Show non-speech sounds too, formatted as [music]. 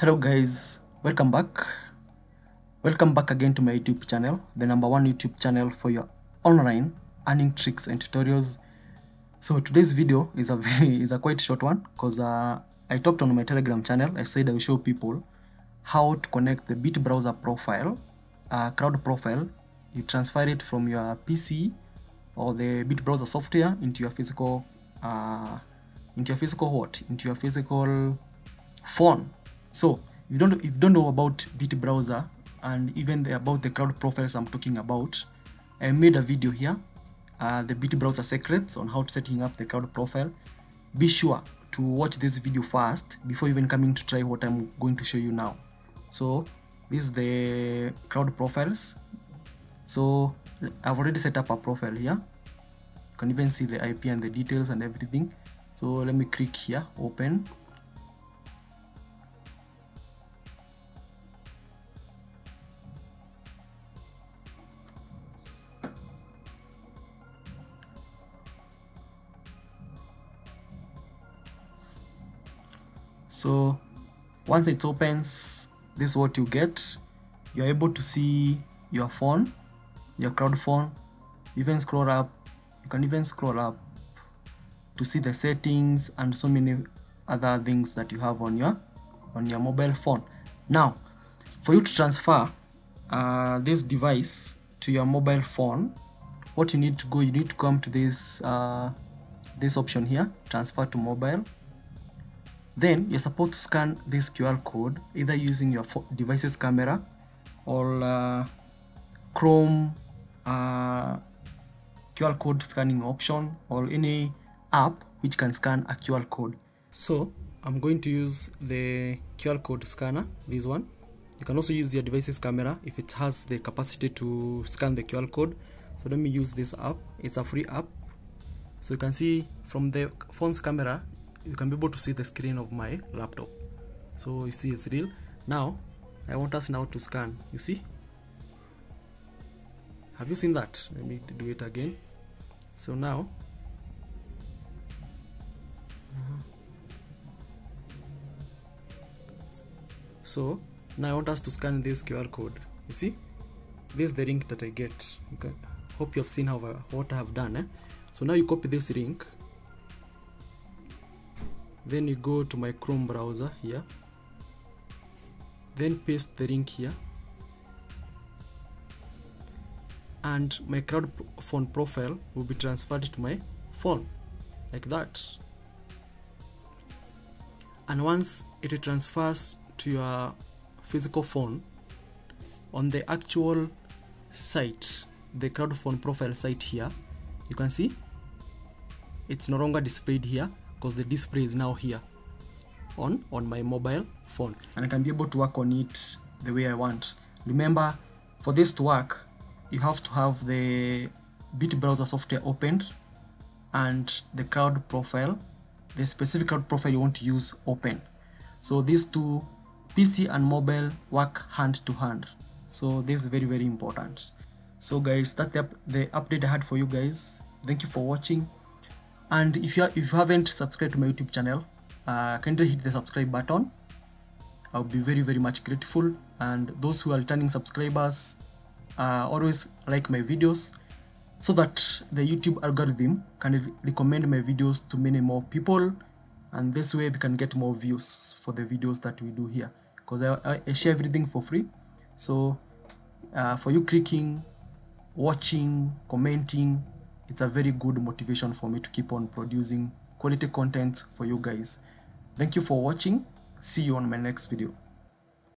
Hello guys, welcome back. Welcome back again to my YouTube channel, the number one YouTube channel for your online earning tricks and tutorials. So today's video is a [laughs] very is a quite short one because uh, I talked on my Telegram channel. I said I will show people how to connect the Bitbrowser profile, uh, cloud profile. You transfer it from your PC or the Bitbrowser software into your physical uh, into your physical what? Into your physical phone. So if you don't if you don't know about Bitbrowser and even about the cloud profiles I'm talking about, I made a video here, uh, the Bitbrowser secrets on how to setting up the cloud profile. Be sure to watch this video first before even coming to try what I'm going to show you now. So this is the cloud profiles. So I've already set up a profile here. You can even see the IP and the details and everything. So let me click here, open. So once it opens this is what you get. You're able to see your phone your cloud phone. You can even scroll up. You can even scroll up to see the settings and so many other things that you have on your on your mobile phone. Now for you to transfer uh, this device to your mobile phone what you need to go you need to come to this uh, this option here transfer to mobile then you're supposed to scan this QR code either using your device's camera or uh, Chrome uh, QR code scanning option or any app which can scan a QR code. So I'm going to use the QR code scanner, this one. You can also use your device's camera if it has the capacity to scan the QR code. So let me use this app. It's a free app. So you can see from the phone's camera, you can be able to see the screen of my laptop. So you see it's real. Now i want us now to scan. You see? Have you seen that? Let me do it again. So now so now i want us to scan this qr code. You see? This is the link that i get. Okay hope you have seen how what i have done eh? so now you copy this link then you go to my chrome browser here. Then paste the link here. And my cloud phone profile will be transferred to my phone like that. And once it transfers to your physical phone on the actual site the cloud phone profile site here you can see it's no longer displayed here because the display is now here on on my mobile phone. And I can be able to work on it the way I want. Remember for this to work you have to have the Bitbrowser software opened and the cloud profile the specific cloud profile you want to use open. So these two PC and mobile work hand to hand. So this is very very important. So guys that's the, the update I had for you guys. Thank you for watching and if you, if you haven't subscribed to my youtube channel uh, kindly hit the subscribe button. I'll be very very much grateful. And those who are returning subscribers uh, always like my videos so that the youtube algorithm can recommend my videos to many more people. And this way we can get more views for the videos that we do here. Because I, I, share everything for free. So uh, for you clicking watching commenting it's a very good motivation for me to keep on producing quality content for you guys. Thank you for watching. See you on my next video